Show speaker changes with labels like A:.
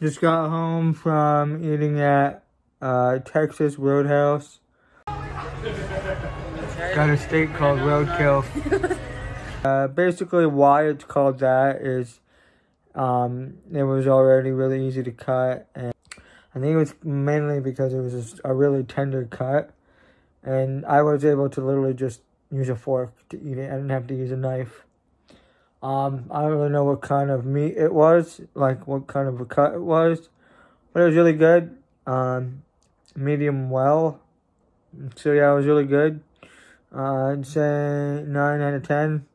A: Just got home from eating at uh, Texas Roadhouse. Got a steak called Roadkill. uh, basically, why it's called that is um, it was already really easy to cut, and I think it was mainly because it was a really tender cut, and I was able to literally just use a fork to eat it. I didn't have to use a knife. Um, I don't really know what kind of meat it was, like what kind of a cut it was, but it was really good. Um, medium well. So yeah, it was really good. Uh, I'd say 9 out of 10.